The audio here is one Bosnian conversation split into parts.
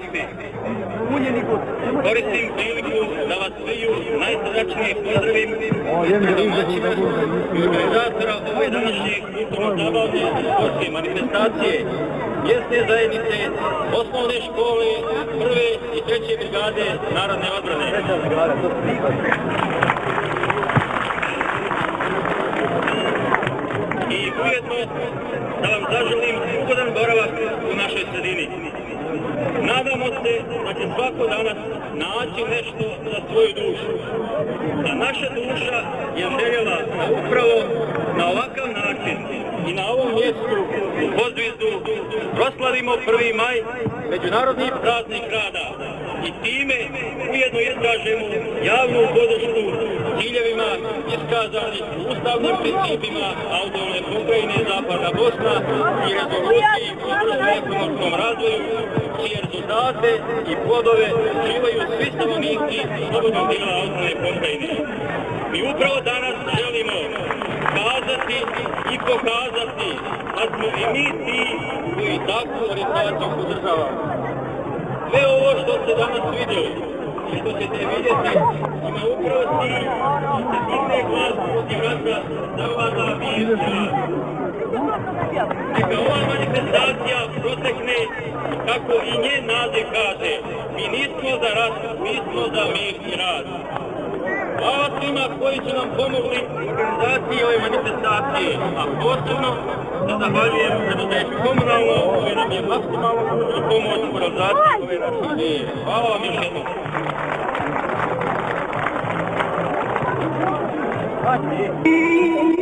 Gosti, koristim priliku da vas sviju najsrdačnije pozdravim na domaćima i organizatora ove današnje kulturno-zabavne sportske manifestacije mjesne zajednice osnovne škole prve i treće brigade Narodne odbrane. I ujedno da vam zaželim ugodan boravak u našoj sredini. Nadamo se da će svako danas naći nešto za svoju dušu. A naša duša je željela da upravo na ovakav način i na ovom mjestu u Pozvizdu proslavimo 1. maj, Međunarodni praznik rada i time ujedno izražemo javnu podršku ciljevima iskazanih u ustavnim principima autonomne pokrajine Zapadna Bosna i rezoluciji u ekonomskom razvoju rezultate i plodove živaju svi stanovnici slobodnog dijela autonomne pokrajine. Mi upravo danas želimo kazati i pokazati da smo i mi ti koji takvu orijentaciju podržavamo. Sve ovo što ste danas vidjeli i što ćete vidjeti ima upravo ti da se digne glas protiv rata za vlada dva mir. Neka ova manifestacija protekne kako i njen naziv kaže, mi nismo za rat, mi smo za mir i rad. Hvala svima koji su nam pomogli u organizaciji ove manifestacije, a posebno da zahvaljujem preduzeću komunalno koje nam je maksimalno pružili pomoć u realizaciji ove naše ideje. Hvala vam još jednom. Ay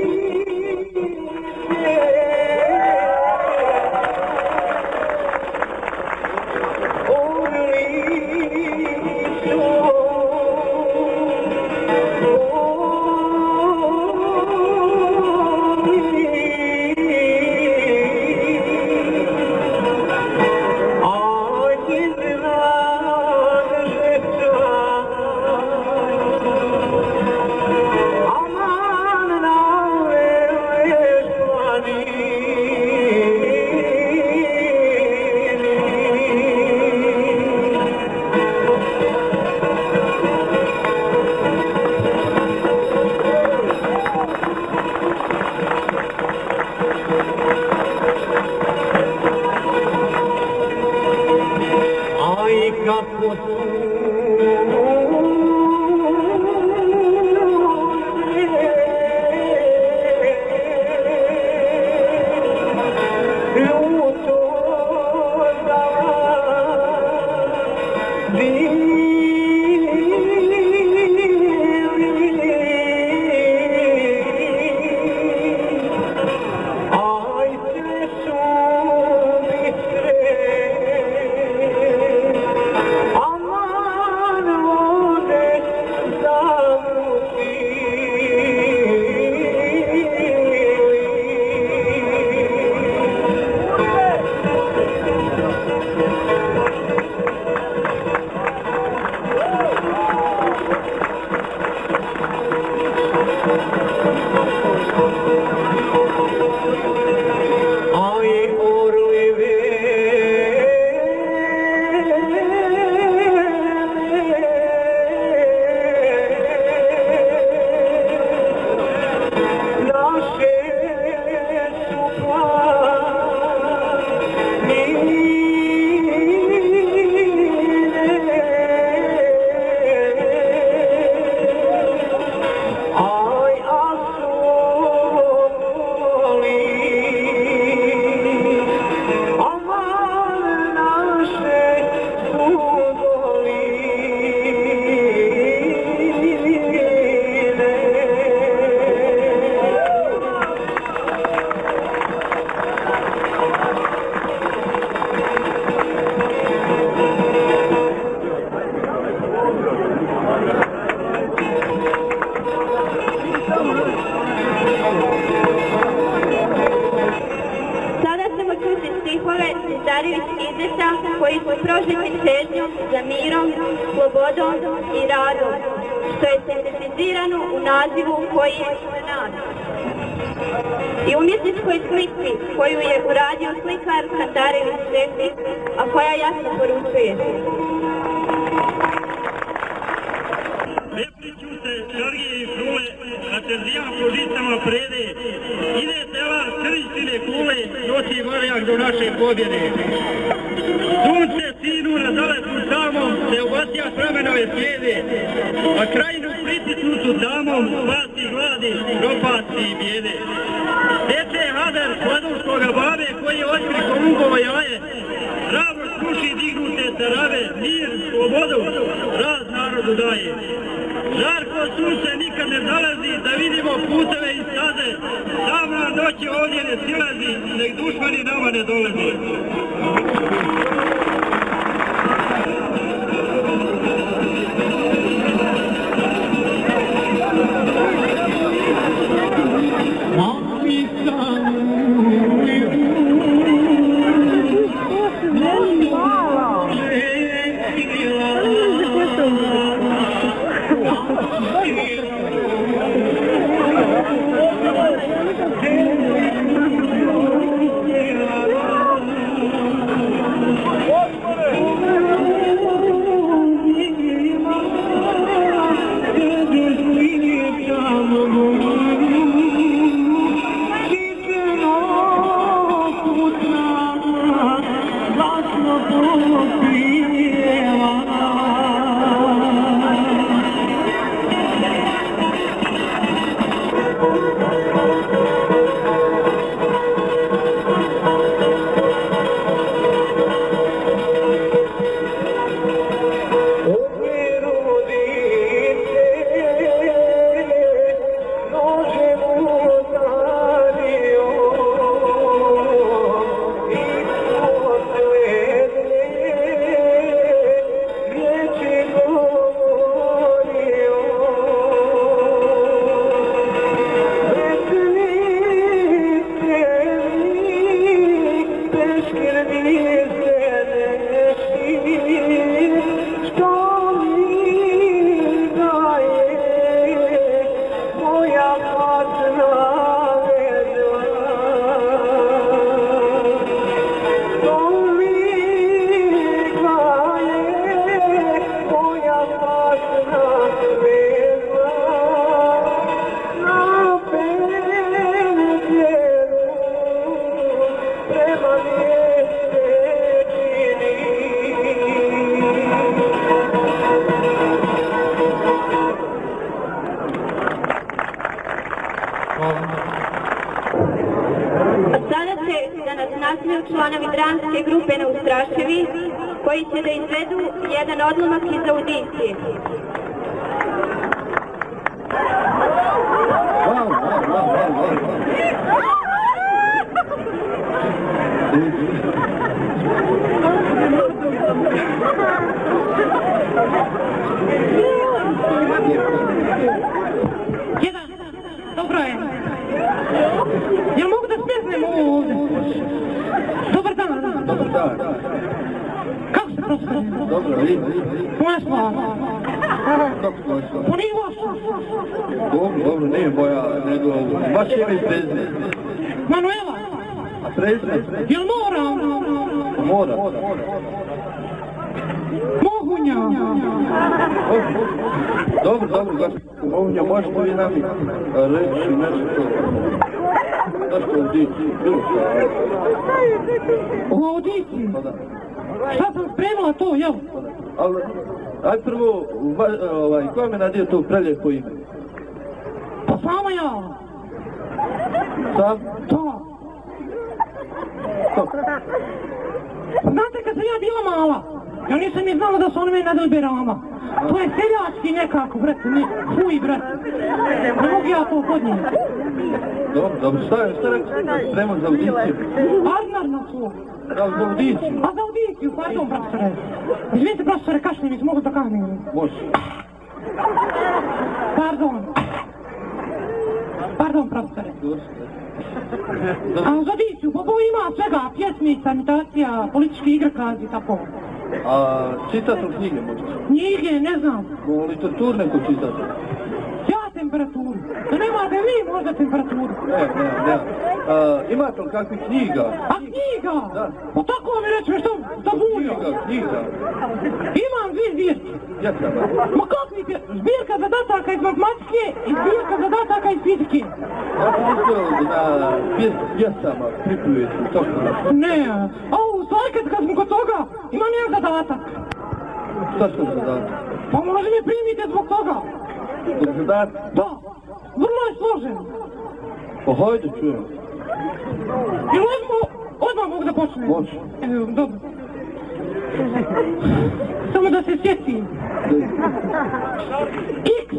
je nadio to preljepo ime? Pa samo ja. Da? Da. Pa znate kad sam ja bila mala, ja nisam ni znala da su oni meni nadali berama. To je seljački nekako, brate, ne, fuj, brate. Ne mogu ja to kod. Dobro, dobro, šta je, šta rekao, spremam za audiciju? Arnar na to. Da, za audiciju. A za audiciju, pardon, profesore. Izvijete, profesore, kašnjem, izmogu da kašnjem. Može. A za diciju, pa bo ima svega, pjesmica, imitacija, politički igrokaz i tako. A čitate li knjige možda? Knjige, ne znam. O literatur neko čitate? Ja temperaturu. Da nemate vi možda temperaturu. Ne, ne, ne. A, imate li kakvih knjiga? A knjiga? Da. Pa tako mi reći, što, što bujo. Knjiga, knjiga. Imam dvije zbirke. Jekama. Ma kakvi pje... Zbirka zadataka iz matematike i zbirka zadataka iz fizike. Ja sam mislio na pjes, pjesama priplujete, tako nešto. Ne, a u stvari kad, kad smo kod toga, imam jedan zadatak. Šta što zadatak? Pa možda mi primite zbog toga. Zbog zadatak? Da, vrlo je složen. Pa hajde čujem. Jel odmah, odmah mogu da počnem? Može. Evo, dobro. Samo da se sjetim. X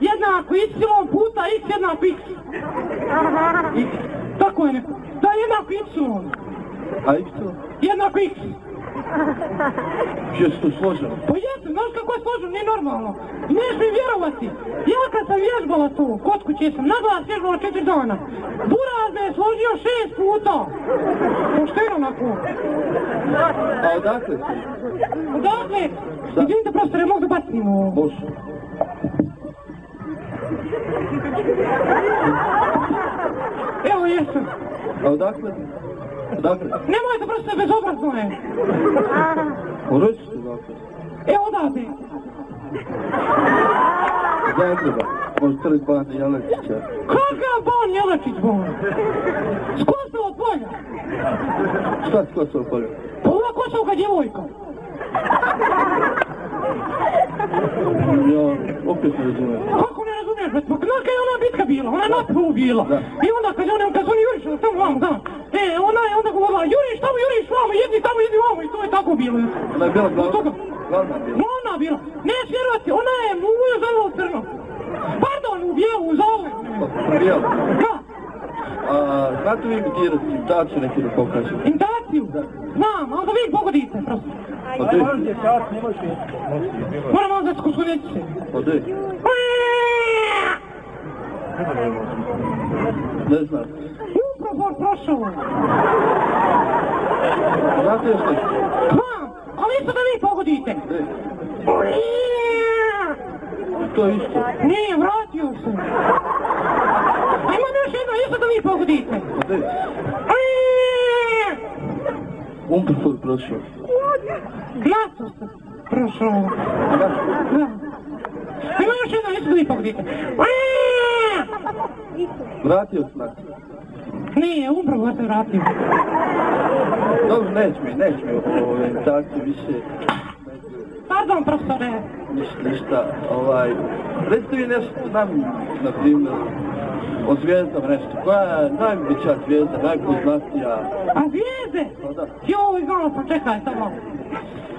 jednako y puta x jednako x. X, Tako je neko. Da, jednako y. a X, Jednako x. Često složeno. Pa jesam, znaš kako je složeno, nije normalno. Neš mi vjerovati. Ja kad sam vježbala tu, kod kuće sam, na glas vježbala četiri dana. Buraz me je složio šest puta. Pošteno onako. A odakle si? Dakle, izvinite profesore, mogu da bacim ovo. Može. Evo jesam. A odakle? Odakle? Nemojte profesore, bezobrazno je. O, recite odakle. Evo odavde. Zagreba. Može trg bande Jelečića. Kakav bon Jelačić bon? S Kosova polja. Šta si Kosovo polje? Pa ova Kosovka djevojka. Ja opet ne razumijem. Kako ne razumiješ, već, pa znaš kad je ona bitka bila, ona je na prvu bila. Da. I onda kad je ona, kad oni jurišali tamo vamo, znaš. E, ona je onda govorila, juriš tamo, juriš vamo, jedni tamo, jedni vamo, i to je tako bilo. Ona je bila glavna. Toga. Glavna bila. Ona bila, neće vjerovati, ona je muju za ovo crno. Pardon, u bijelu, za ovo. Bijel. Da, A znate vi imitirati imtaciju neki da pokažem? imitaciju. Znam, ali da vi pogodite, prosto. Pa de? Moram vam da skušuljeti se. Pa de? Ne znam. Upravo prošao. Znate još nešto? Znam, ali isto da vi pogodite. To je isto. Nije, vratio se. A imam još jedno, isto da vi pogodite. De? Umprfor prošao. Glaso se prošao. Da. Ima još jedno, isto da vi pogodite. Vratio nas. Nije, upravo se vratio. Dobro, neće mi, neće mi o imitaciji više. Pardon, profesore. Ništa, ništa, ovaj... Recite vi nešto nam, na primjer, o zvijezdama nešto. Koja je najveća zvijezda, najpoznatija? A zvijezde? Pa da. Joj, znala sam, čekaj samo.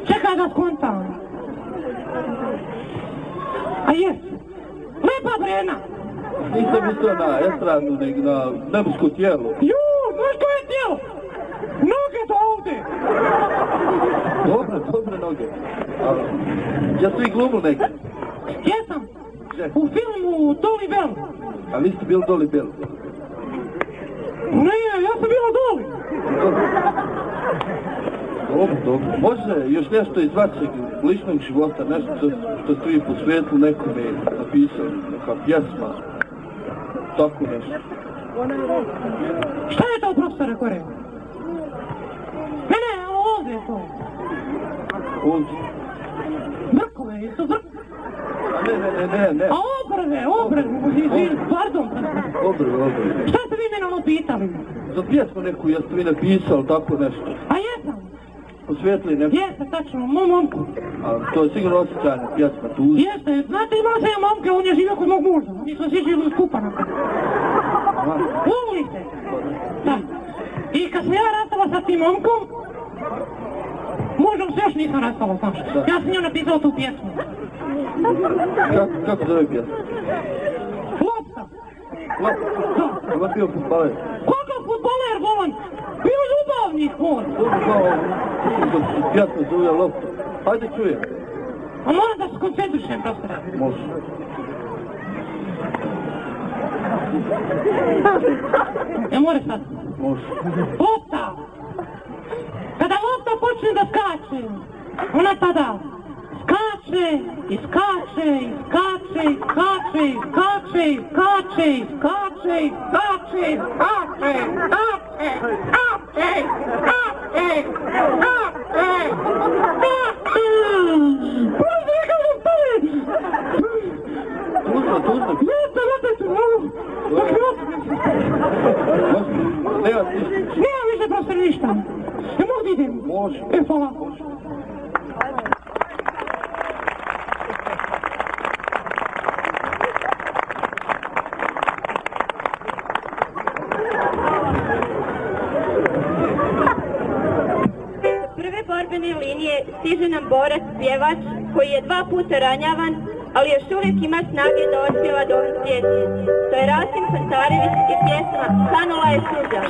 Čekaj da skontam. A jes. Lepa brena. Nisam mislio na estradnu, nego na nebesko tijelo. Ju, znaš koje je tijelo? Noge do ovde. Dobre, dobre noge. A, ja sam i glumil neki. Jesam. U filmu Dolly Bell. A vi ste bili doli bili. Ne, ja sam bila Dolly. Dobro, dobro. Može još nešto iz vašeg ličnog života, nešto što, što ste vi po svijetu nekome napisali, neka pjesma, tako nešto. Šta je to profesore Kore? Ne, ne, ovdje je to. Ovdje. Brkove, jesu brk... A ne, ne, ne, ne, ne. A obrve, obrve, izvin, pardon. Dobro, dobro. Šta ste vi mene ono pitali? Za pjesmu neku jeste vi napisali, tako nešto. A jesam. Osvijetli neku. Jeste, tačno, mom momku. A to je sigurno osjećajna pjesma, tu. Jeste, znate, imala sam ja momke, on je živio kod mog muža. Mi smo svi živjeli skupa na Aha. Uvoli se. Da. I kad sam ja rastala sa tim momkom, mužom se još nisam rastala, znaš. Ja sam njoj napisala tu pjesmu. Kako, kako zove pjesma? Je bio futbaler. Kakav futboler, volan? Bio ljubavnik, on. Se pjesma zove Lopta. Hajde čujem. A moram da se koncentrišem, profesore. Može. Ja more sad. Može. Lopta! Kada lopta počne da skače, ona tada skače i skače i skače i skače i skače i skače i skače i skače i skače i skače skače skače skače skače! Tužno, tužno. Jeste, lopte, mogu! Nema više profesor ništa. Ne mogu da idem. Može. E, hvala. Sa stiže nam borac pjevač koji je dva puta ranjavan, ali još uvijek ima snage da otpjeva dobro pjesme. To je Rasim Fantarević i pjesma Sanula je suđa.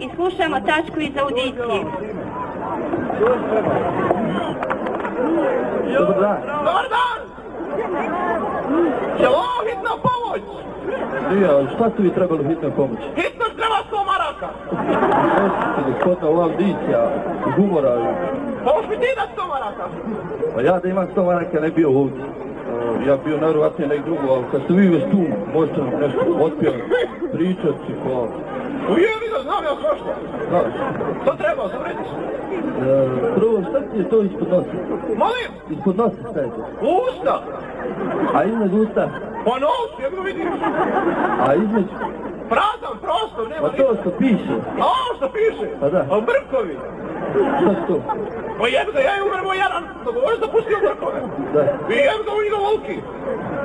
I slušamo tačku iz audicije. Dobar dan. Dobar dan! Je li ovo hitna pomoć? Nije, ali šta ste vi trebali hitno pomoći? Hitno treba 100 maraka. Nešto gospodina ova audicija, humora. Možeš mi ti da 100 maraka? Pa ja da imam 100 maraka ne bio ovdje. Ja bio najvjerojatnije nek drugo, ali kad ste vi već tu, možete nam nešto otpjevati, pričati, pa... Ujeli da znam ja svašta. Da. Što treba, zavredi se. E, prvo, šta ti je to ispod nosa? Molim, Ispod nosa šta je to? usta. A iznad usta? Pa nos, jedno vidiš. A između? Prazan prostor, nema Pa to što piše. A ovo što piše? Pa da. A brkovi. Šta je to? Pa jedno da ja i umremo jedan, da možeš da pustio brkove. Da. I jedno da ide volki.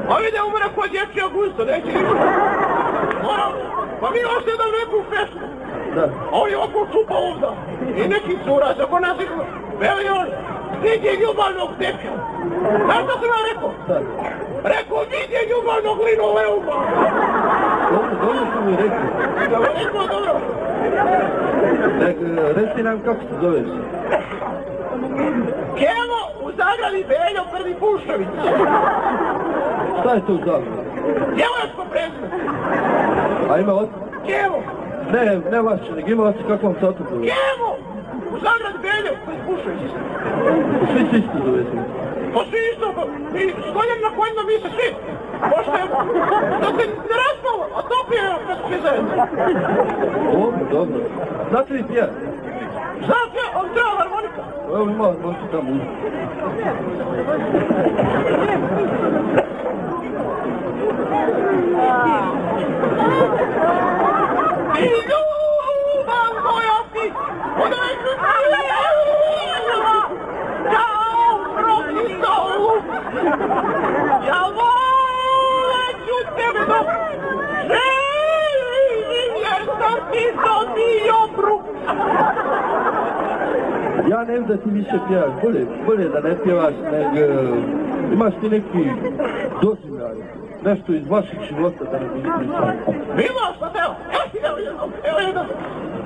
A vide umre kod dječji augusta, neće ništa. Pa mi osjedam neku festu. Da. A on je oko čupa ovda. I neki cura se ko nas iklo. Veli on, vidi ljubavnog deka. Znaš što sam ja rekao? Da. Rekao, vidi ljubavnog linoleuma. Dobro, dobro što mi. Da me rekao, dobro. Nek, e, reci nam kako se zoveš. Kevo u zagradi Beljo prvi Pušović. Šta je to za? Djevojačko prezme. A ima otac? Kevo. Ne, ne vaše, nego ima otac kako vam se otac zove. Kevo. U zagradi Beljo prvi Pušović. Svi se isto zove se. Pa svi isto, pa, mi stojim na kojima mi se svi. Pošto je, da se ne raspalo, a to pije kad svi zajedno. Dobro, dobro. Znate li pija? Znam on treba harmonika. Evo ima, možete tamo Ja ne znam da ti više pjevaš, bolje, bolje da ne pjevaš, nego e, imaš ti neki dosim nešto iz vašeg života da ne bi pričali. Bilo što teo, evo jedno, evo jedno.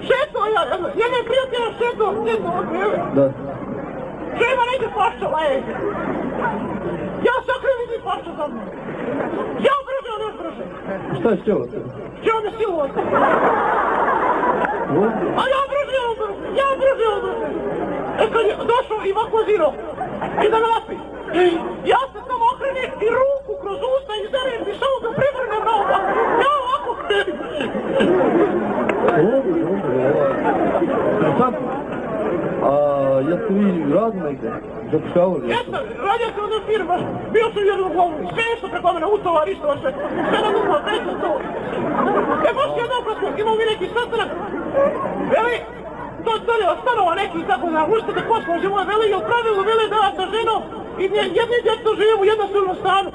Šeto ja, jedan prijatelj šeto, šeto, evo. Da. Treba neće pašća, laje. Ja sakre vidi pašća za mnom. Ja brže, on još brže. Šta je htjela te? Htio me silu A ja brže, on brže, ja brže, on brže. E kad je došao i ovako ziro, i da me napi. Ja se sam okrenem i ruku kroz usta i zerem i samo ga privrnem na oba. Ja ovako ovaj. Interesantno. A jeste vi radili negdje? Zapušavali? Jesam, radio sam u firmi, baš, bio sam u jednom lovu, sve što preko mene, utovar, isto, sve, sve na sam to. E, baš jednom kad smo imali mi neki sastanak, veli, to dolje od stanova neki, tako da, uštete posla živoje, veli, je u pravilu, veli, da sa ženom i nje- jednim djetom živim u jednostavnom stanu.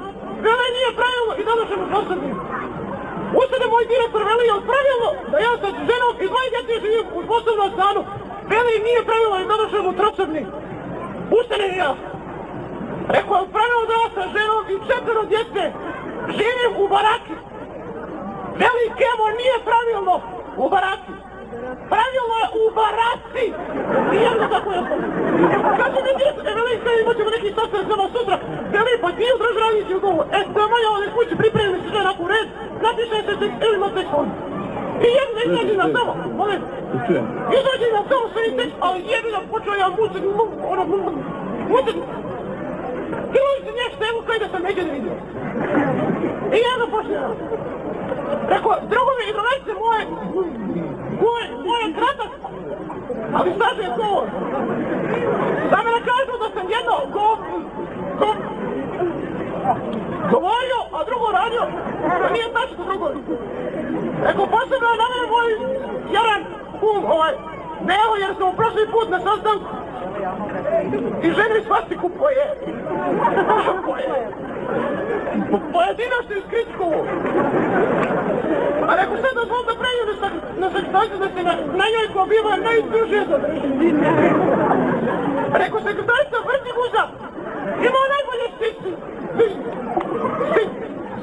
Vele nije pravilno i da možemo posebnim. Ustane moj direktor, veli, je pravilno da ja sa ženom i dvoje djece živim u posebnom stanu. Veli, nije pravilno i da možemo trocebni. Ustane ja. Rekao je pravilno da ja sa ženom i četvero djece živim u baraki. Veli, Kemo, nije pravilno u baraki. Pravilo je u baraci. I jedno tako je to. Kaže mi djeca, e, veli, sve imat ćemo neki sastanak za vas sutra. Veli, pa ti u državnici u govu. E, je moja ovdje kući, pripremili se sve na u red. Napišaj se se ili na tek on. I jedno izađe na samo, molim. Izađe na samo sve i tek, ali jedino počeo ja muciti, ono, muciti. Bilo mi se nešto, evo kaj da sam neđe ne vidio. I jedno počne. Rekao, drugovi i drugarice moje, Ko, moj kratak, ali sad je to. Da me ne kažu da sam jedno ko... ko... govorio, a drugo radio, to nije tačno drugo. Eko posebno je na mene moj jaran kum, ovaj, Neo, jer smo prošli put na sastanku i ženi svastiku poje. Poje. Pojedinačno iz Kričkovu. A rekao sve da zvol da pređe na, na sekretaricu da se na, na njoj ko biva najduže zadrži. Rekao sekretarica vrti guza. Ima najbolje stici.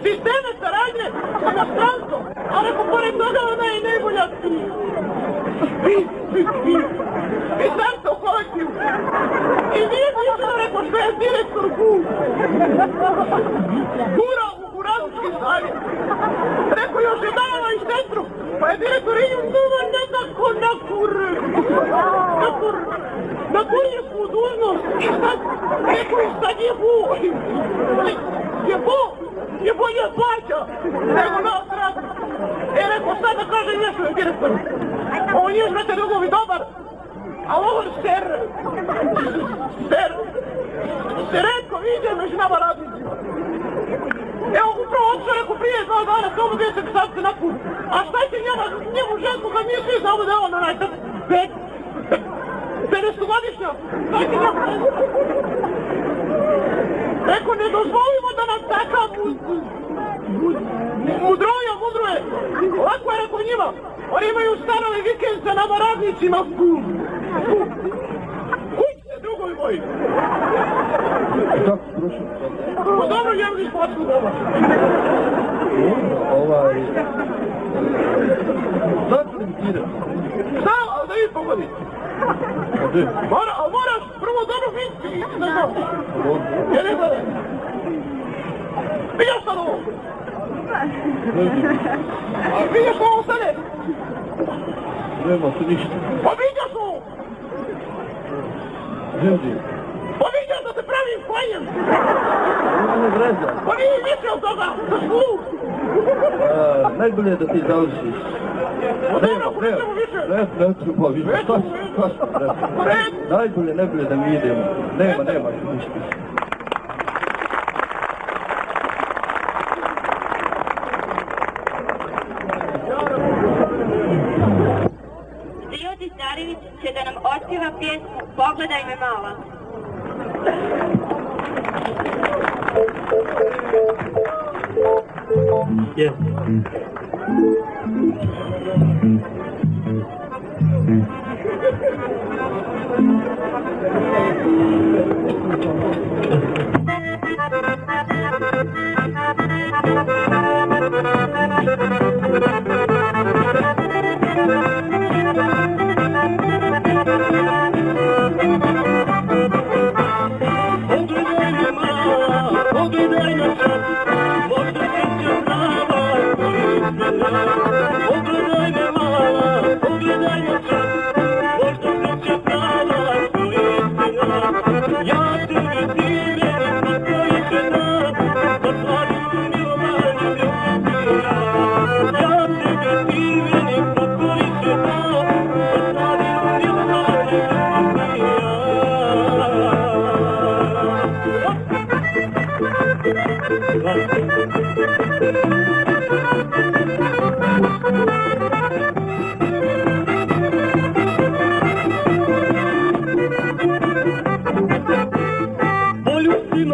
Sisteme saradnje sa inostranstvom. A rekao pored toga ona je najbolja i starta u kolektivu. I nije mislila, rekao, što je direktor GU. Gura u Guranski savjet. Rekao, još je dala i sestru. Pa je direktor i numa ne tako na kur... Na kur... Na kurjevsku dužnost. I sad, rekao, i sad je bu. Je bu. Je bu je plaća. Nego na osrat. E, rekao, sad da kaže nešto Evo, upravo on što rekao prije dva dana, samo gdje se ono sad se napuni. A šta će njema, njemu žensko kad mi svi znamo da je on onaj sad... Pet... 50 godišnja. Šta će njemu Rekao, ne dozvolimo da nam takav mudroja, mudroje. Ovako je rekao njima. Oni imaju stanove vikend za nama radnicima. Kuć se, drugovi moji. Tako, prošao? Pa dobro, ja mi poslu doma. Ovaj... Li mi ti ide? Šta, ali da vi pogodi. A gdje? Mora, ali moraš prvo dobro vidjeti. Ne znam. Jer ne gledaj. Vidio sam ovo. A vidiš ovo stane? Nema tu ništa. Pa vidiš ovo. Gdje Pa vidiš da te pravim ne vreza. Pa nije mislio toga. Da. A, Najbolje je da ti završiš. Pa dobro, Nema, ako nema. nećemo više. Ne, ne treba više. Šta si, šta Pa ne. red. Najbolje, najbolje da mi idemo. Nema, nema ništa. Starević će da nam otpjeva pjesmu Pogledaj me mala. Pogledaj mala, pogledaj na sad, možda kreće prava istina. Pogledaj me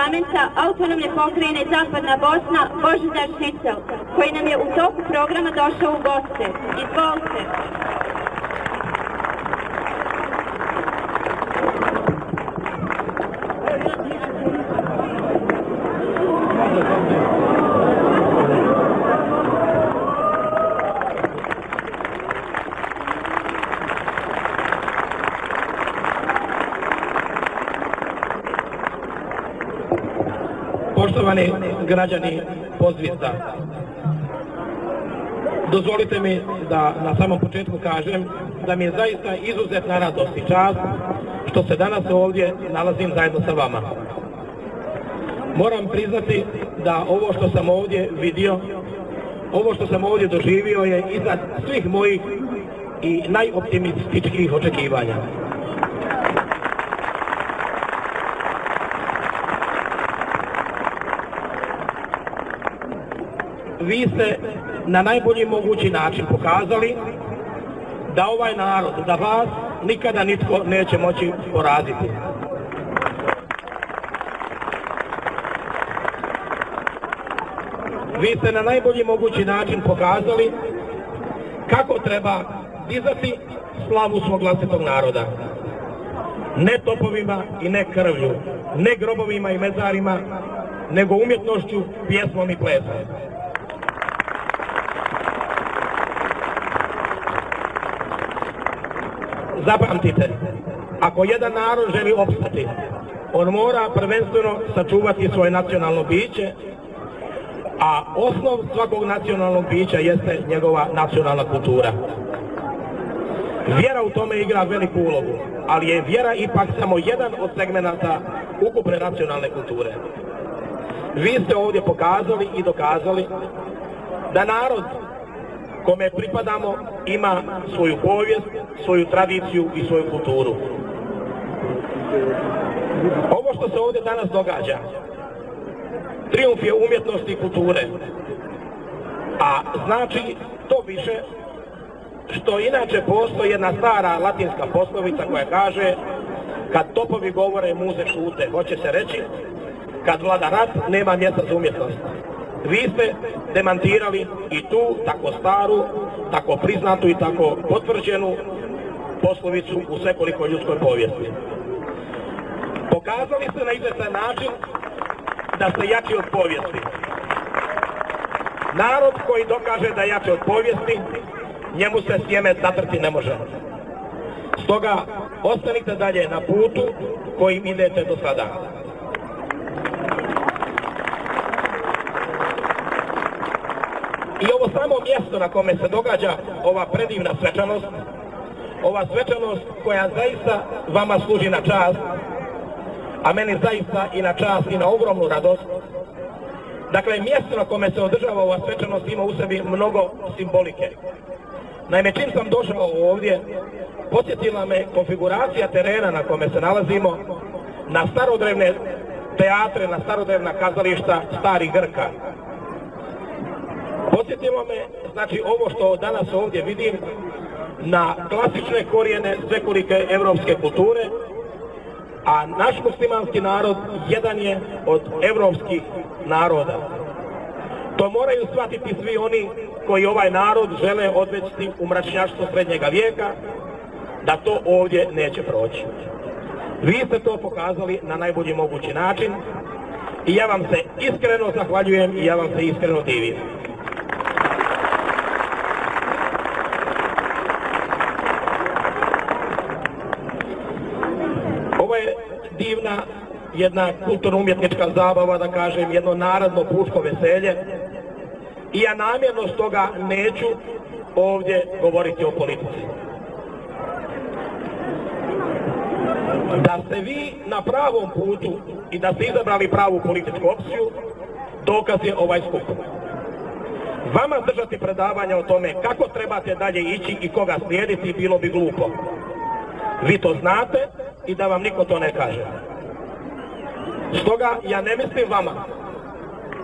parlamenta autonomne pokrajine Zapadna Bosna Božidar Šicel, koji nam je u toku programa došao u goste. Izvolite. Građani Pozvijezda, dozvolite mi da na samom početku kažem da mi je zaista izuzetna radost i čast što se danas ovdje nalazim zajedno sa vama. Moram priznati da ovo što sam ovdje vidio, ovo što sam ovdje doživio je iznad svih mojih i najoptimističkih očekivanja. Vi ste na najbolji mogući način pokazali da ovaj narod, da vas nikada nitko neće moći poraziti. Vi ste na najbolji mogući način pokazali kako treba dizati slavu svog vlastitog naroda. Ne topovima i ne krvlju, ne grobovima i mezarima, nego umjetnošću, pjesmom i plesom. Zapamtite, ako jedan narod želi opstati, on mora prvenstveno sačuvati svoje nacionalno biće, a osnov svakog nacionalnog bića jeste njegova nacionalna kultura. Vjera u tome igra veliku ulogu, ali je vjera ipak samo jedan od segmenata ukupne nacionalne kulture. Vi ste ovdje pokazali i dokazali da narod kome pripadamo ima svoju povijest, svoju tradiciju i svoju kulturu. Ovo što se ovdje danas događa, triumf je umjetnosti i kulture, a znači to više što inače postoji jedna stara latinska poslovica koja kaže kad topovi govore muze šute, hoće se reći kad vlada rat nema mjesta za umjetnost vi ste demantirali i tu tako staru, tako priznatu i tako potvrđenu poslovicu u svekoliko ljudskoj povijesti. Pokazali ste na izvestan način da ste jači od povijesti. Narod koji dokaže da je jači od povijesti, njemu se sjeme zatrti ne može. Stoga, ostanite dalje na putu kojim idete do sada. I ovo samo mjesto na kome se događa ova predivna svečanost ova svečanost koja zaista vama služi na čast, a meni zaista i na čast i na ogromnu radost. Dakle, mjesto na kome se održava ova svečanost ima u sebi mnogo simbolike. Naime, čim sam došao ovdje, posjetila me konfiguracija terena na kome se nalazimo, na starodrevne teatre, na starodrevna kazališta starih Grka. Posjetilo me, znači ovo što danas ovdje vidim, na klasične korijene svekolike evropske kulture, a naš muslimanski narod jedan je od evropskih naroda. To moraju shvatiti svi oni koji ovaj narod žele odvećiti u mračnjaštvo srednjega vijeka, da to ovdje neće proći. Vi ste to pokazali na najbolji mogući način i ja vam se iskreno zahvaljujem i ja vam se iskreno divim. Ovo je divna jedna kulturno-umjetnička zabava, da kažem, jedno narodno puško veselje. I ja namjerno stoga neću ovdje govoriti o politici. Da ste vi na pravom putu i da ste izabrali pravu političku opciju, dokaz je ovaj skup. Vama držati predavanja o tome kako trebate dalje ići i koga slijediti bilo bi glupo. Vi to znate i da vam niko to ne kaže. Stoga ja ne mislim vama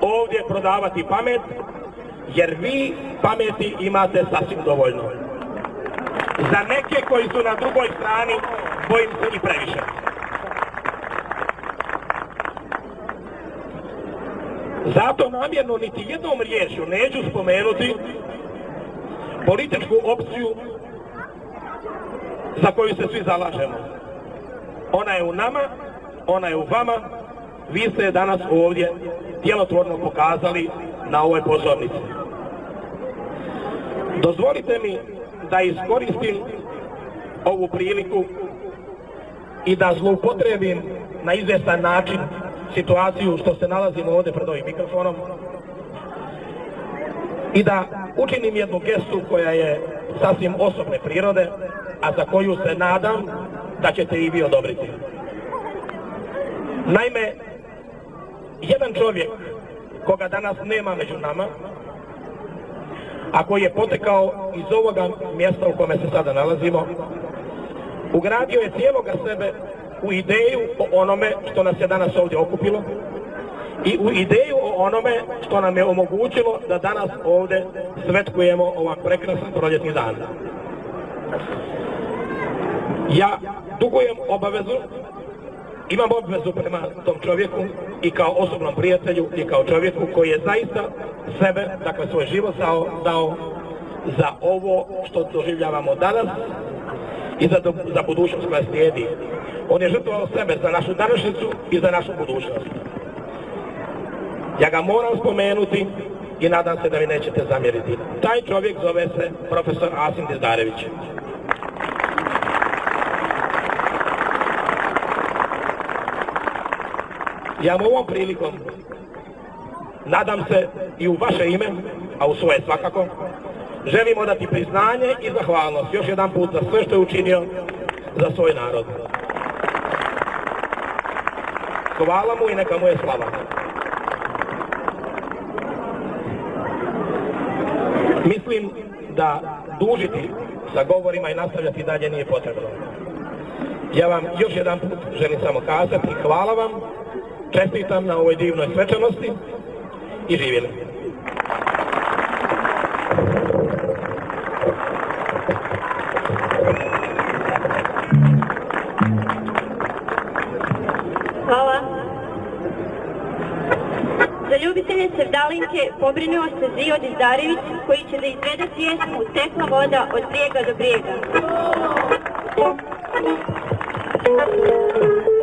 ovdje prodavati pamet, jer vi pameti imate sasvim dovoljno. Za neke koji su na drugoj strani, bojim se i previše. Zato namjerno niti jednom riječju neću spomenuti političku opciju za koju se svi zalažemo. Ona je u nama, ona je u vama, vi ste danas ovdje djelotvorno pokazali na ovoj pozornici. Dozvolite mi da iskoristim ovu priliku i da zloupotrebim na izvestan način situaciju što se nalazimo ovdje pred ovim mikrofonom i da učinim jednu gestu koja je sasvim osobne prirode, a za koju se nadam da ćete i vi odobriti. Naime, jedan čovjek koga danas nema među nama, a koji je potekao iz ovoga mjesta u kome se sada nalazimo, ugradio je cijeloga sebe u ideju o onome što nas je danas ovdje okupilo i u ideju o onome što nam je omogućilo da danas ovdje svetkujemo ovak prekrasan proljetni dan. Ja dugujem obavezu, imam obvezu prema tom čovjeku i kao osobnom prijatelju i kao čovjeku koji je zaista sebe, dakle svoj život dao, dao za ovo što doživljavamo danas i za, za budućnost koja slijedi. On je žrtvovao sebe za našu današnjicu i za našu budućnost. Ja ga moram spomenuti i nadam se da vi nećete zamjeriti. Taj čovjek zove se profesor Asim Dizdarević. Ja mu ovom prilikom nadam se i u vaše ime, a u svoje svakako, želim odati priznanje i zahvalnost još jedan put za sve što je učinio za svoj narod. Hvala mu i neka mu je slava. Mislim da dužiti sa govorima i nastavljati dalje nije potrebno. Ja vam još jedan put želim samo kazati hvala vam, čestitam na ovoj divnoj svečanosti i živjeli. Hvala. Za ljubitelje Sevdalinke pobrinuo se Zio Dizdarević koji će da izvede pjesmu Tekla voda od brijega do brijega. Tekla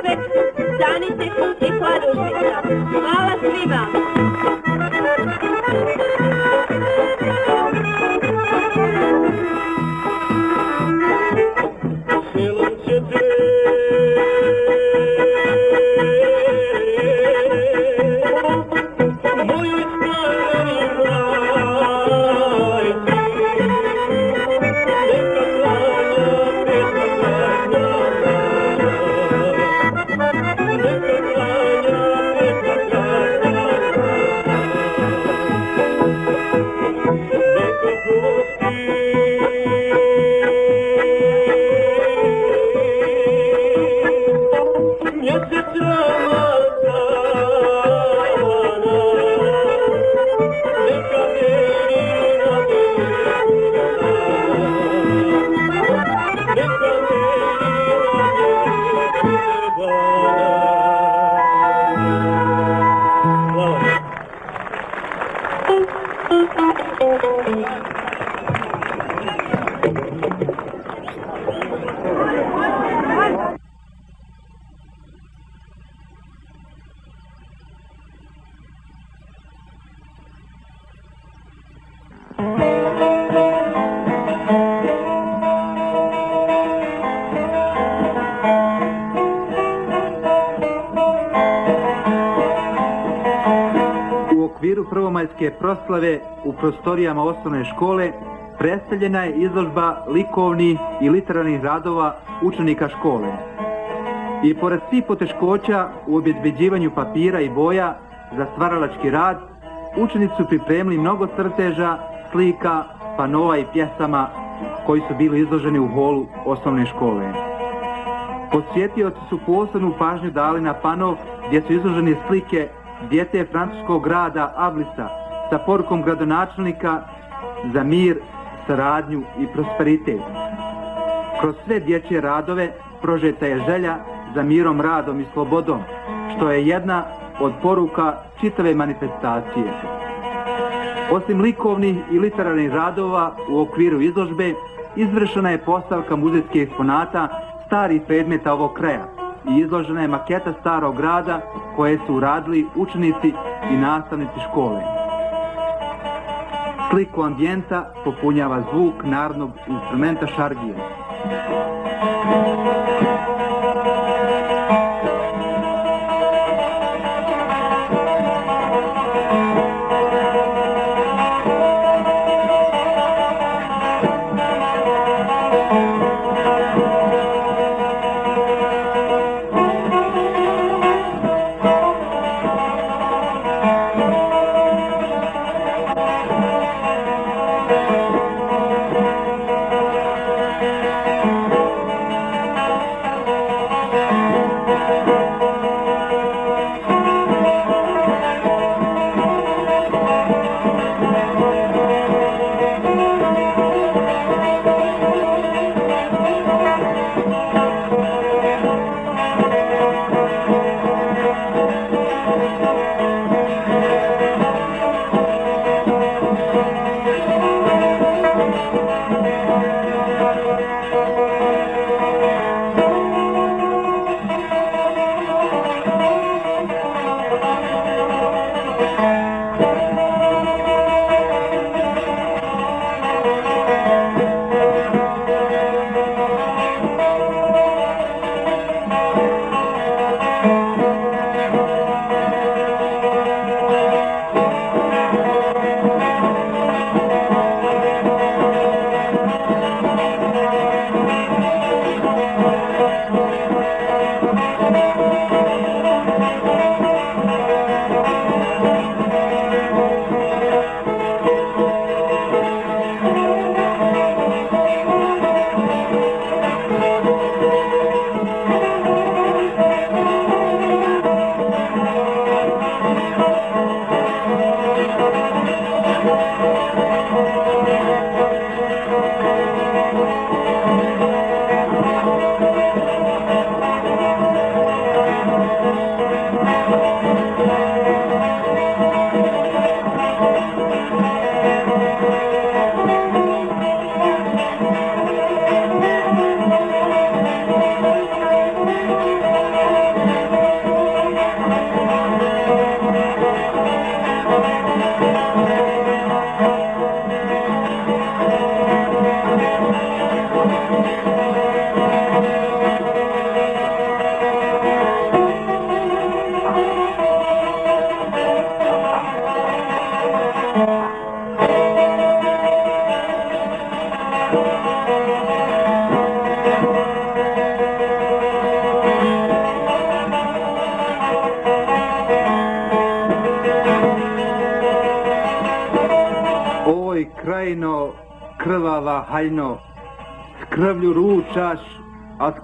Grupek, Sanitek i Kladušnica. Hvala svima! Prostorijama osnovne škole predstavljena je izložba likovnih i literarnih radova učenika škole. I pored svih poteškoća u obezbeđivanju papira i boja za stvaralački rad, učenici su pripremili mnogo crteža, slika, panova i pjesama koji su bili izloženi u holu osnovne škole. Posjetioci su posebnu pažnju dali na panov gdje su izložene slike djete francuskog grada Ablisa sa porukom gradonačelnika za mir, saradnju i prosperitet. Kroz sve dječje radove prožeta je želja za mirom, radom i slobodom, što je jedna od poruka čitave manifestacije. Osim likovnih i literarnih radova u okviru izložbe, izvršena je postavka muzejskih eksponata starih predmeta ovog kraja i izložena je maketa starog grada koje su uradili učenici i nastavnici škole. Sliku ambijenta popunjava zvuk narodnog instrumenta šargije.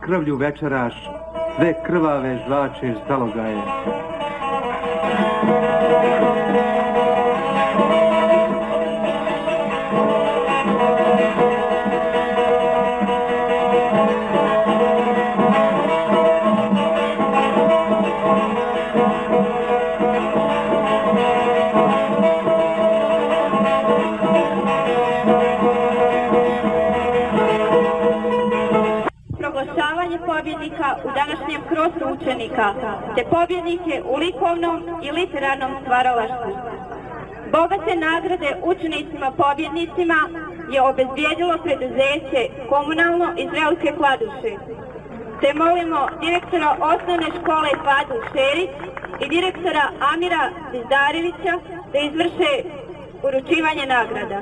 Krvlju večeraš, sve krvave žvačeš iz proglašavanje učenika, te pobjednike u likovnom i literarnom stvaralaštvu. Bogate nagrade učenicima pobjednicima je obezbijedilo preduzeće komunalno iz Velike Kladuše. Te molimo direktora osnovne škole Fadil Šerić i direktora Amira Dizdarevića da izvrše uručivanje nagrada.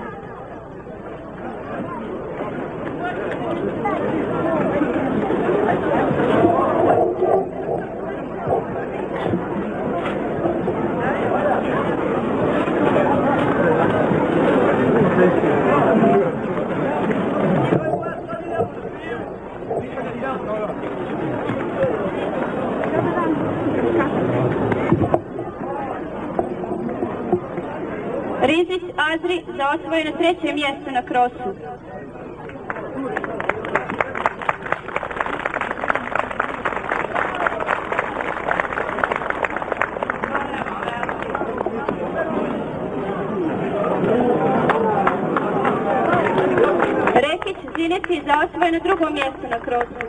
Rizić Azri za osvojeno treće mjesto na krosu. Rekić Zineci za osvojeno drugo mjesto na krosu.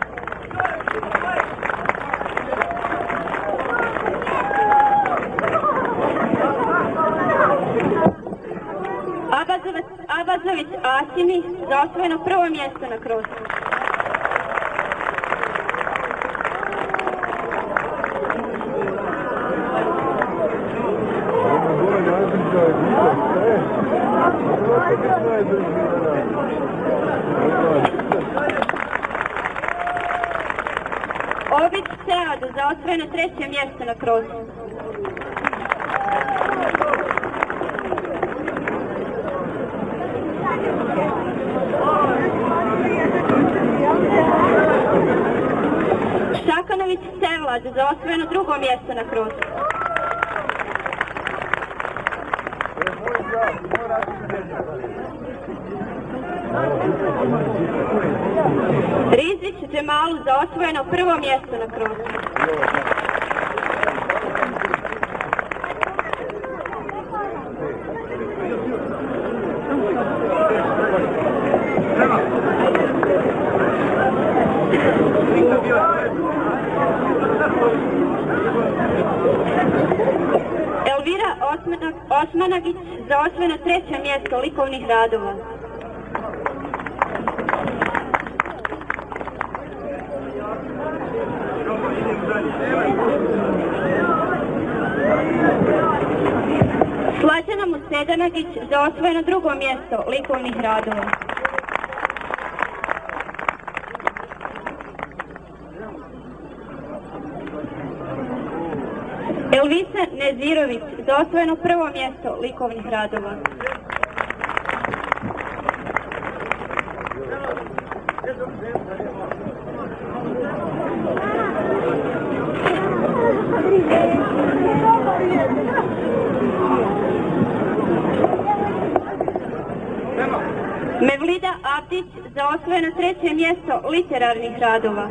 Abazovac Abazović Asimi za osvojeno prvo mjesto na krosu. Obić Seadu za osvojeno treće mjesto na krosu. Šakanović Sevlad za osvojeno drugo mjesto na krosu. Rizić Džemalu za osvojeno prvo mjesto na krosu. Elvira Osmanagić za osvojeno treće mjesto likovnih radova. Musedanagić osvojeno drugo mjesto likovnih radova. Elvisa Nezirović za osvojeno prvo mjesto likovnih radova. Je treće mjesto literarnih radova.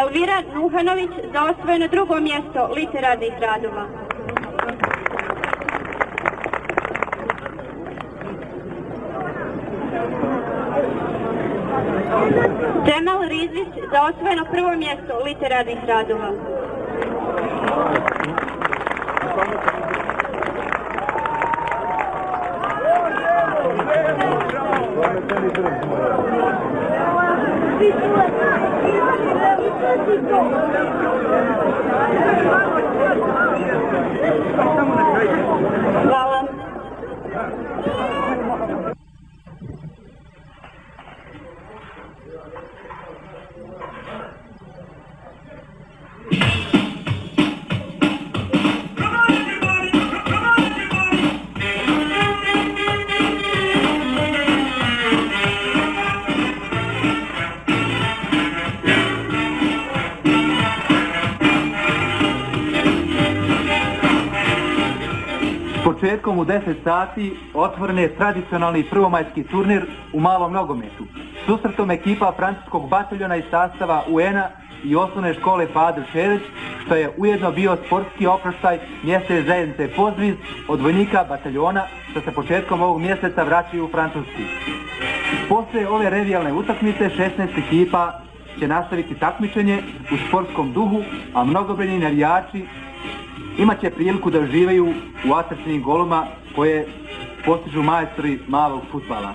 Elvira Nuhanović za osvojeno drugo mjesto literarnih radova. Za osvojeno prvo mjesto literarnih radova. 10 sati otvoren je tradicionalni prvomajski turnir u malom nogometu. Susretom ekipa francuskog bataljona iz sastava UN-a i osnovne škole Fadr Šerić, što je ujedno bio sportski oproštaj mjeste zajednice Pozviz od vojnika bataljona što se početkom ovog mjeseca vraćaju u Francusku. Posle ove revijalne utakmice 16 ekipa će nastaviti takmičenje u sportskom duhu, a mnogobrojni navijači imat će priliku da uživaju u atraktivnim goluma koje postižu majstori malog futbala.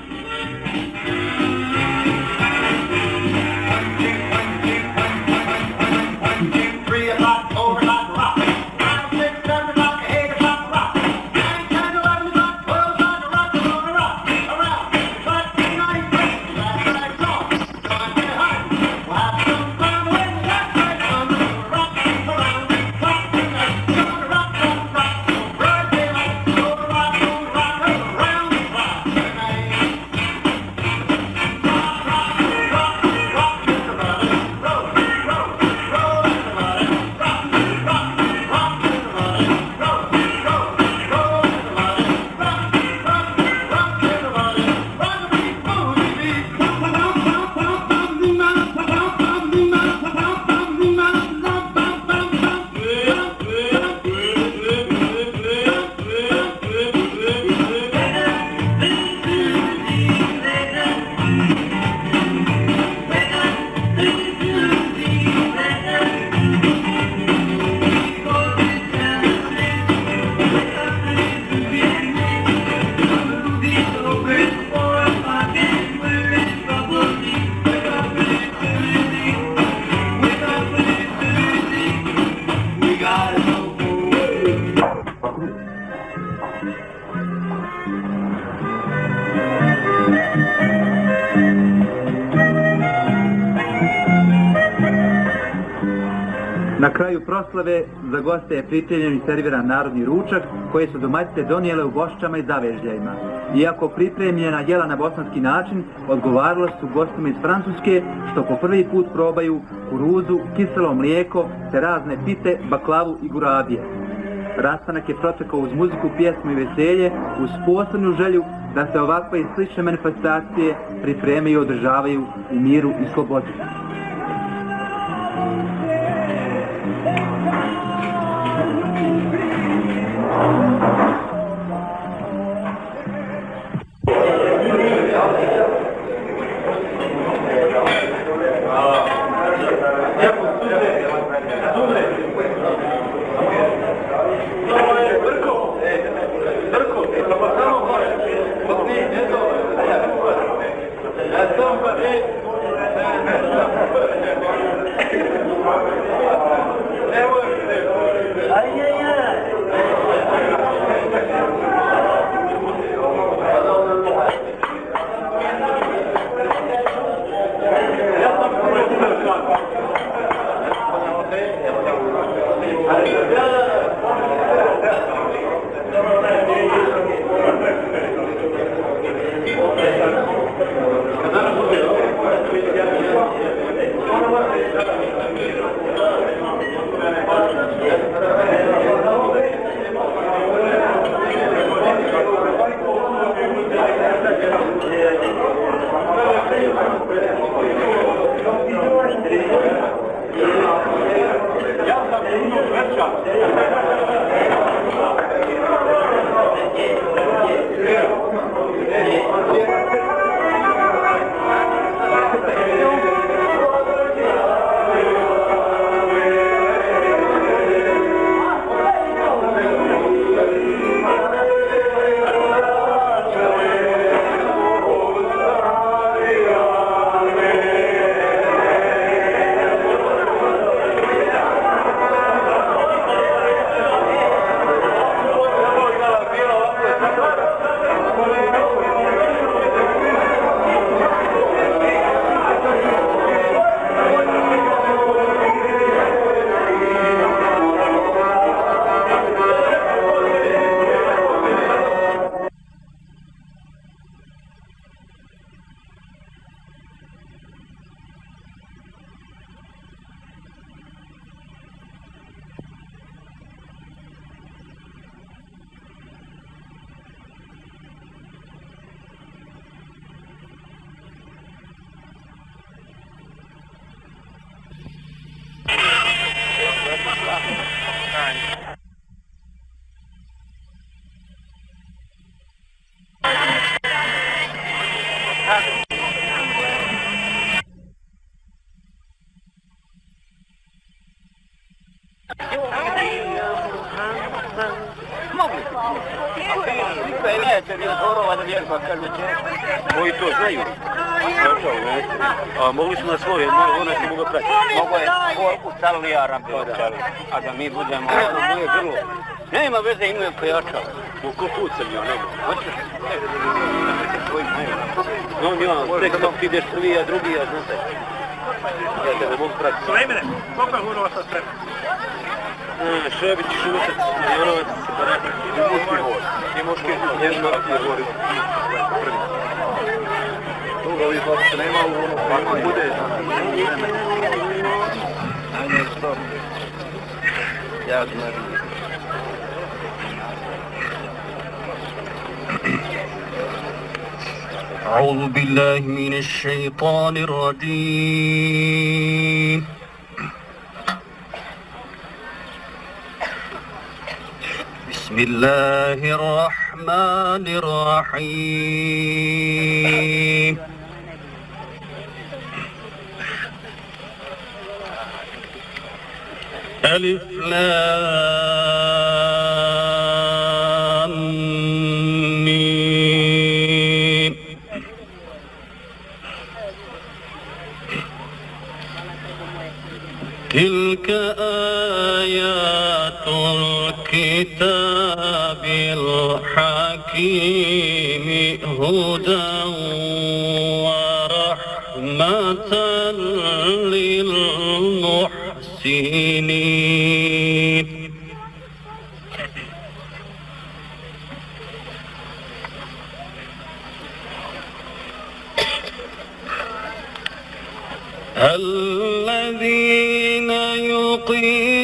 Proslave za goste je pripremljen i serviran narodni ručak koje su domaćice donijele u gošćama i zavežljajima. Iako pripremljena jela na bosanski način, odgovaralo su gostima iz Francuske što po prvi put probaju kuruzu, kiselo mlijeko te razne pite, baklavu i gurabije. Rastanak je protekao uz muziku, pjesmu i veselje uz posebnu želju da se ovakve i slične manifestacije pripreme i održavaju u miru i slobodi. الشيطان الرجيم. بسم الله الرحمن الرحيم. ألف لام. يقيمون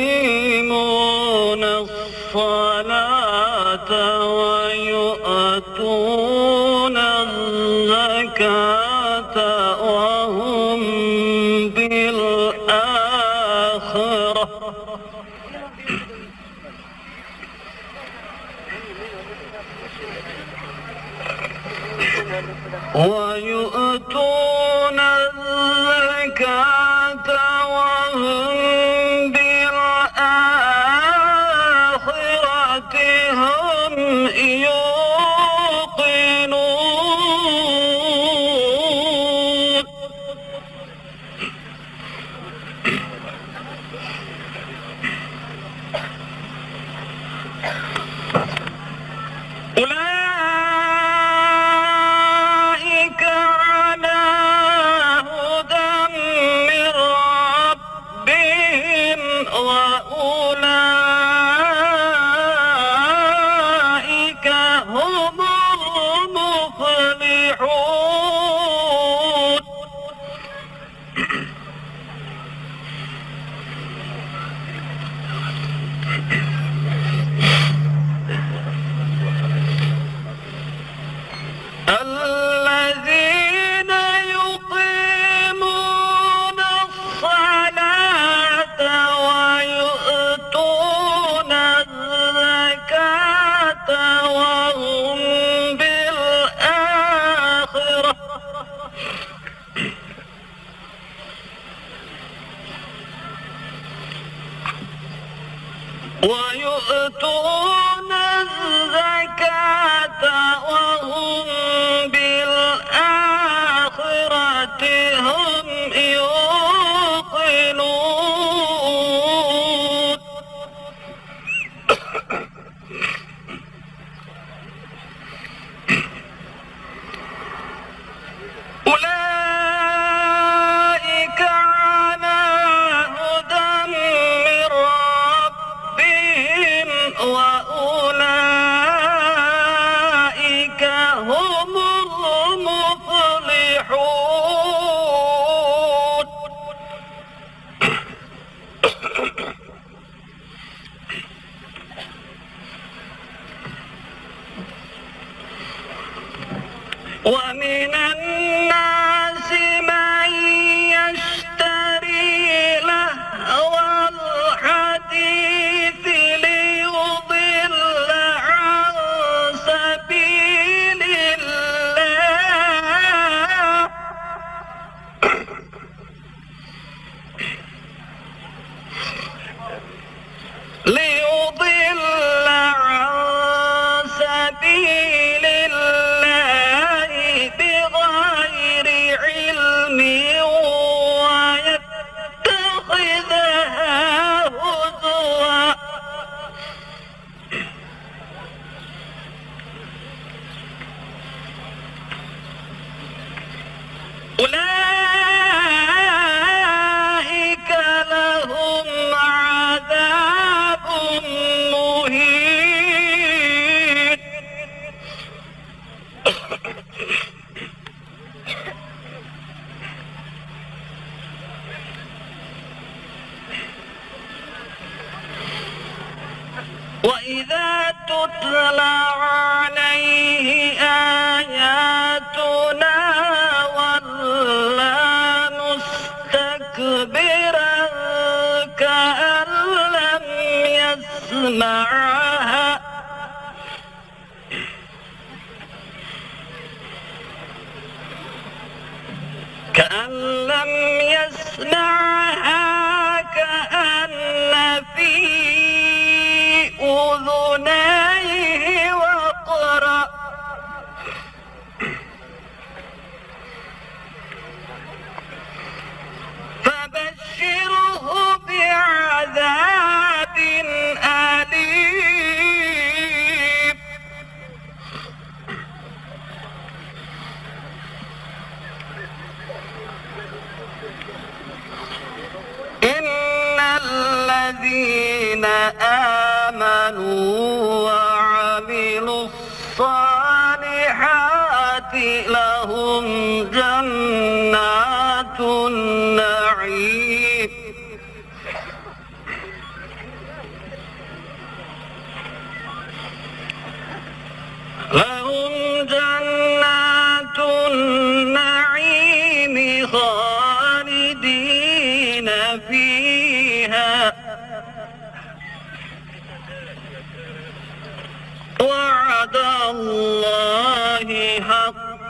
وإذا تتلى عليه آياتنا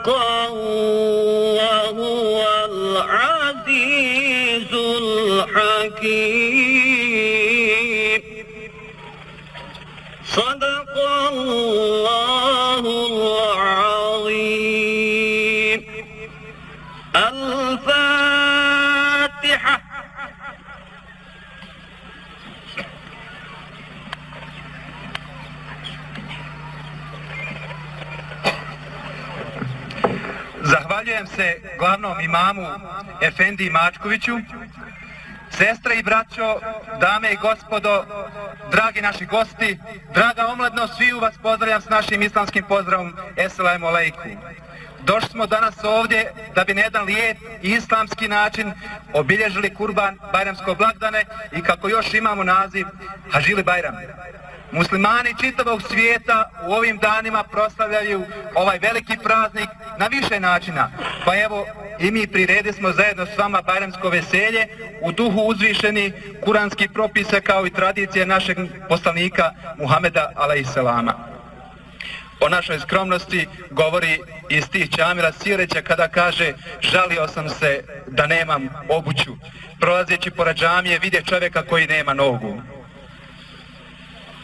وهو العزيز الحكيم. Zahvaljujem se glavnom imamu Efendi Mačkoviću, sestre i braćo, dame i gospodo, dragi naši gosti, draga omladno, sviju vas pozdravljam s našim islamskim pozdravom Esselamu alaikum. Došli smo danas ovdje da bi na jedan lijep i islamski način obilježili kurban Bajramsko blagdane i kako još imamo naziv Hažili Bajram. Muslimani čitavog svijeta u ovim danima proslavljaju ovaj veliki praznik na više načina. Pa evo i mi priredi smo zajedno s vama Bajramsko veselje u duhu uzvišeni kuranski propise kao i tradicije našeg poslanika Muhameda alaihissalama. O našoj skromnosti govori iz tih Čamira Sireća kada kaže žalio sam se da nemam obuću. Prolazeći pored džamije vidje čovjeka koji nema nogu.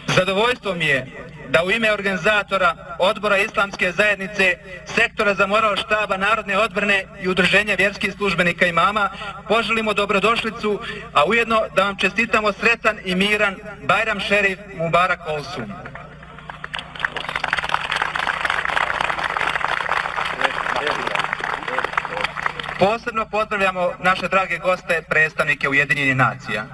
Zadovoljstvo mi je da u ime organizatora odbora islamske zajednice, sektora za moral štaba Narodne odbrane i udruženja vjerskih službenika i mama poželimo dobrodošlicu, a ujedno da vam čestitamo sretan i miran Bajram Šerif Mubarak Olsun. Posebno pozdravljamo naše drage goste, predstavnike Ujedinjenih nacija.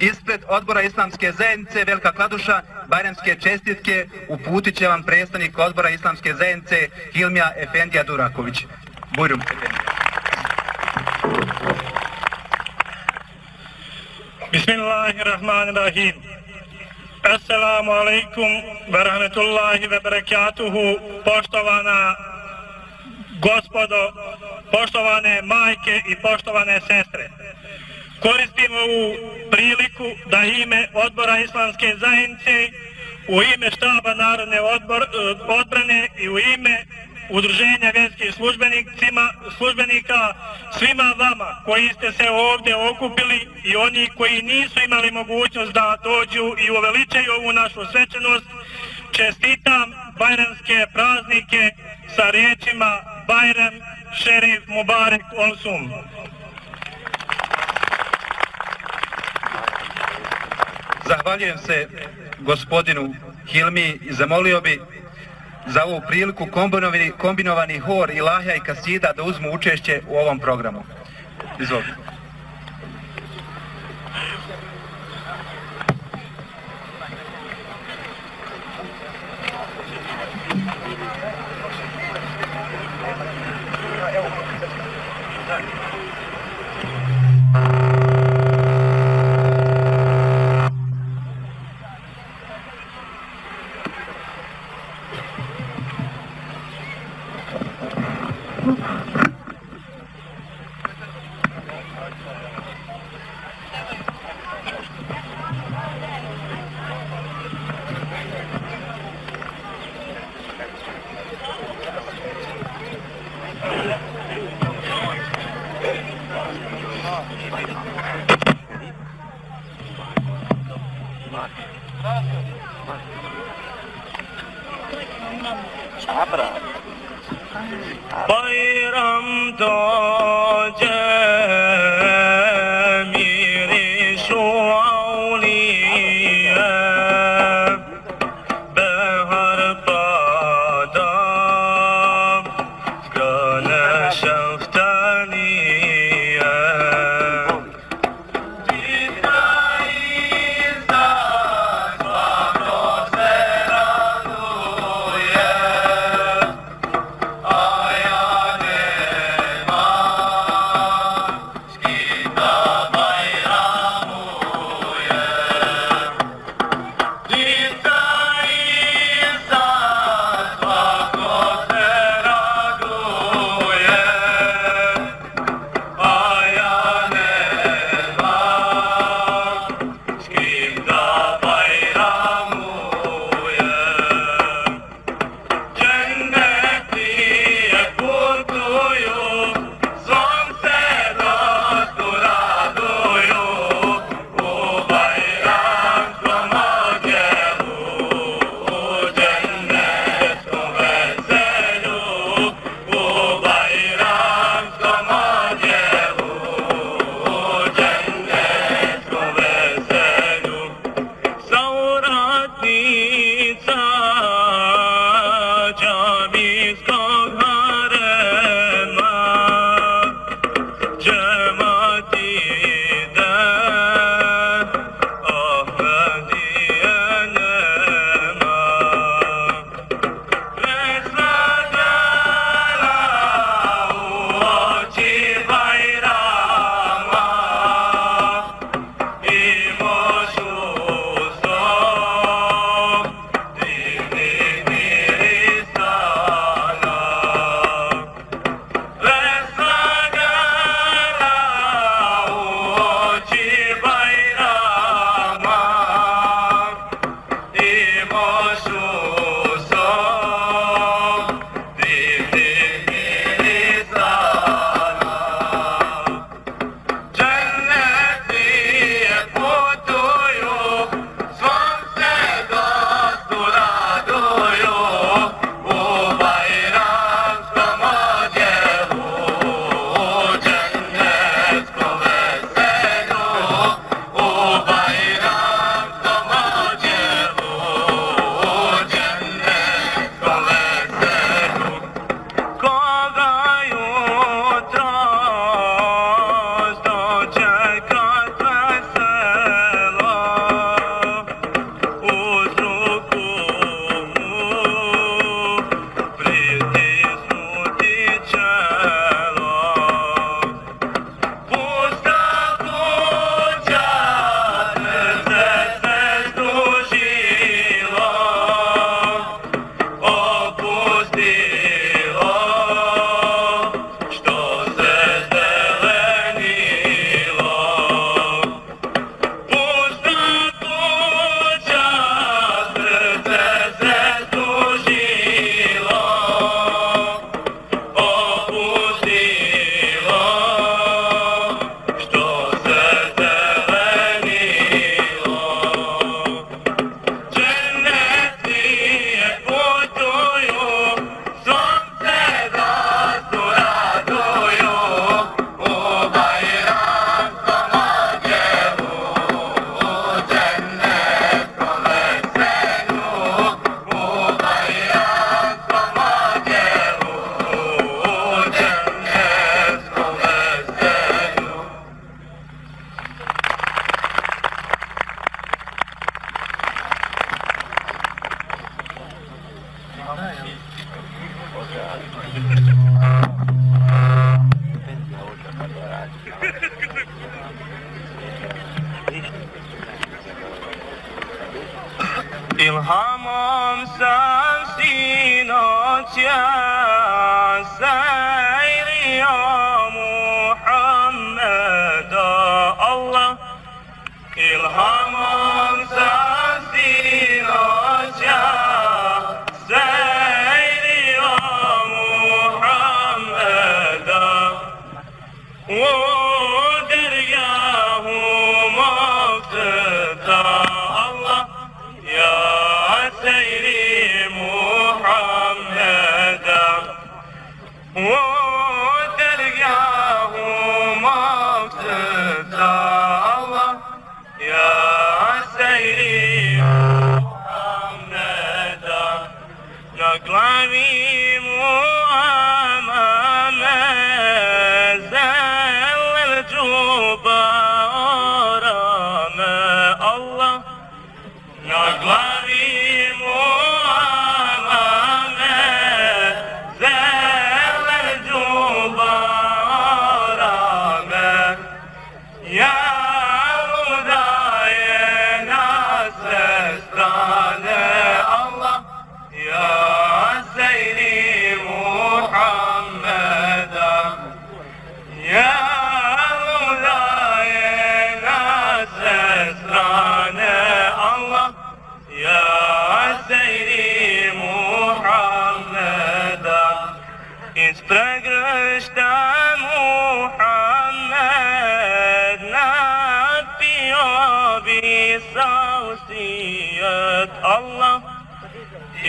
Ispred odbora Islamske zajednice Velika Kladuša, Bajramske čestitke uputit će vam predstavnik odbora Islamske zajednice Hilmija Efendija Duraković. Bujrum Efendija. Bismillahirrahmanirrahim. Assalamu alaikum wa rahmetullahi wa barakatuhu. Poštovana gospodo, poštovane majke i poštovane sestre. Koristim ovu priliku da ime odbora islamske zajednice, u ime štaba Narodne odbor, e, odbrane i u ime udruženja vjerskih službenicima, službenika, svima vama koji ste se ovdje okupili i oni koji nisu imali mogućnost da dođu i uveličaju ovu našu svečanost, čestitam bajranske praznike sa riječima Bajram Šerif Mubarek Olsum. Zahvaljujem se gospodinu Hilmi i zamolio bi za ovu priliku kombinovani, kombinovani hor i lahja i kasida da uzmu učešće u ovom programu. Izvolite.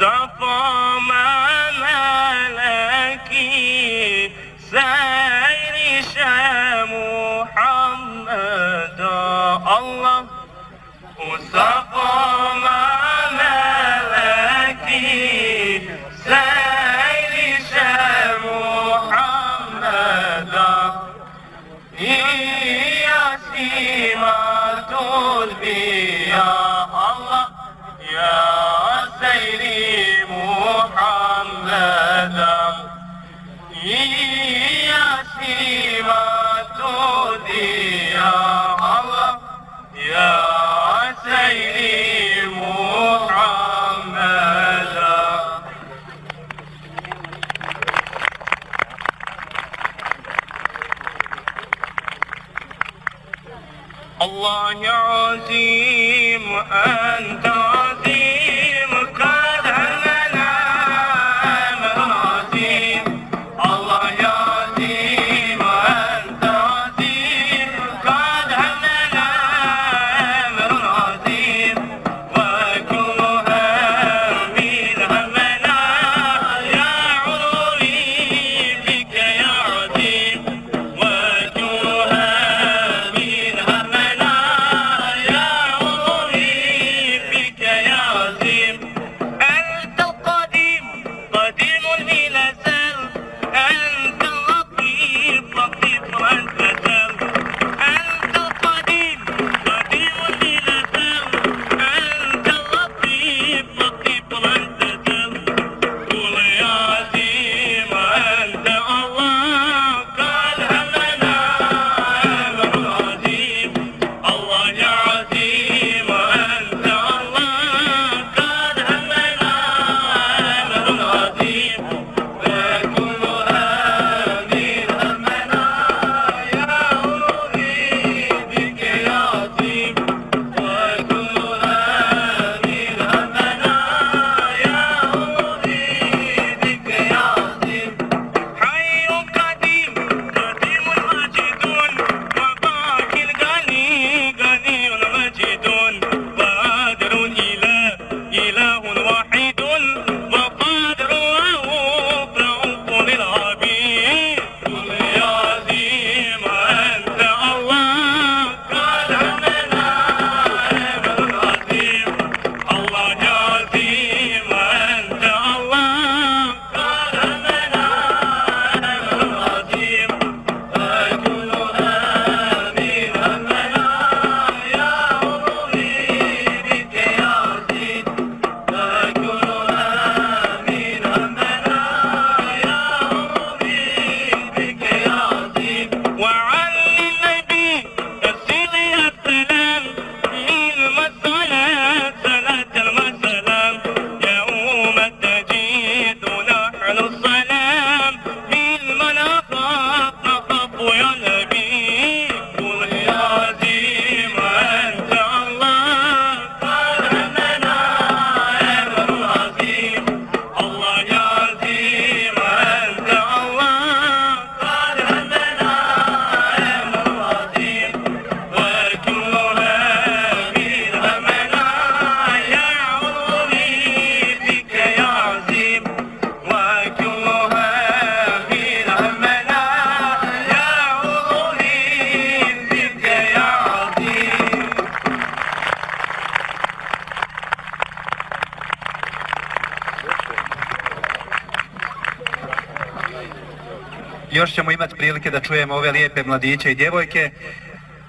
سقى ما لك سير شام محمد. الله. وسقى ما لك سير شام محمد. يا سيمة البيا الله. يا سيري محمدا يا سيما تودي يا الله. يا سيدي محمدا الله عظيم أنت prilike da čujemo ove lijepe mladiće i djevojke.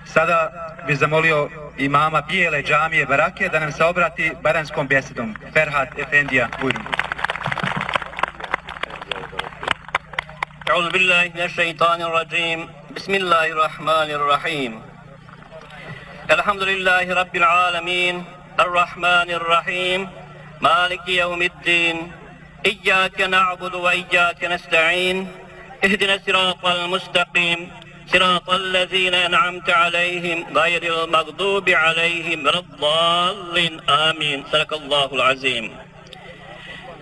Sada bi zamolio imama Bijele džamije Barake da nam se obrati baranskom bjesedom. Ferhat Efendija, bujrum. أعوذ بالله من الشيطان الرجيم بسم الله الرحمن الرحيم الحمد لله رب العالمين الرحمن الرحيم مالك يوم الدين إياك نعبد وإياك نستعين اهدنا الصراط المستقيم صراط الذين أنعمت عليهم غير المغضوب عليهم ولا الضالين آمين صدق الله العظيم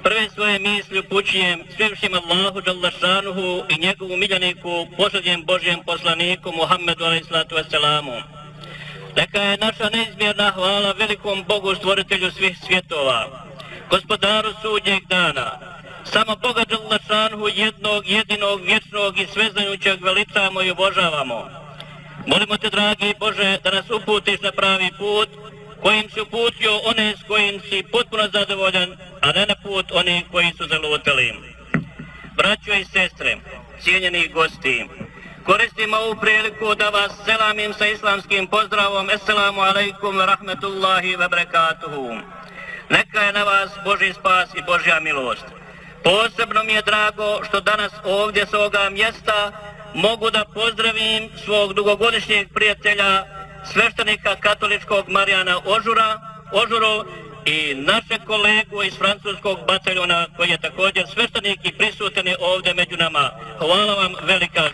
Prve svoje misli upućujem svevšim Allahu Đalašanuhu i njegovu miljaniku, posljednjem Božjem poslaniku Muhammedu a.s. Neka je naša neizmjerna hvala velikom Bogu stvoritelju svih svjetova, gospodaru sudnjeg dana, samo Boga Đalašanuhu jednog, jedinog, vječnog i sveznajućeg veličamo i obožavamo. Molimo te, dragi Bože, da nas uputiš na pravi put, kojim si uputio one s kojim si potpuno zadovoljan, a ne na put oni koji su zalutali. Braćo i sestre, cijenjeni gosti, koristim ovu priliku da vas selamim sa islamskim pozdravom. Assalamu alaikum wa rahmetullahi wa barakatuhu. Neka je na vas Boži spas i Božja milost. Posebno mi je drago što danas ovdje s ovoga mjesta mogu da pozdravim svog dugogodišnjeg prijatelja, sveštenika katoličkog Marijana Ožura, Ožuro i naše kolegu iz francuskog bataljona koji je također sveštenik i prisutan je ovdje među nama. Hvala vam velika